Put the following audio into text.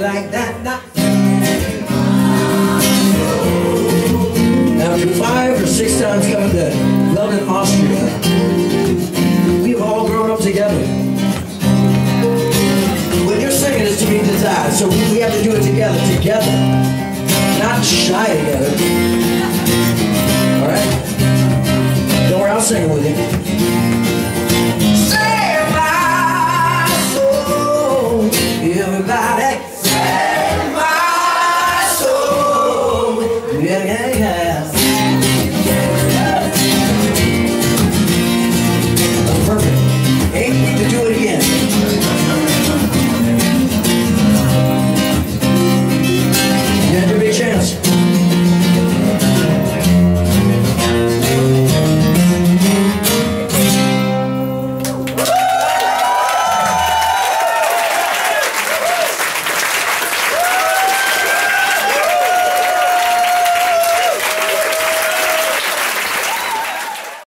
like that, after five or six times coming to Velden, Austria, we've all grown up together. When you're singing, it's to be desired, so we have to do it together, together. Not shy together.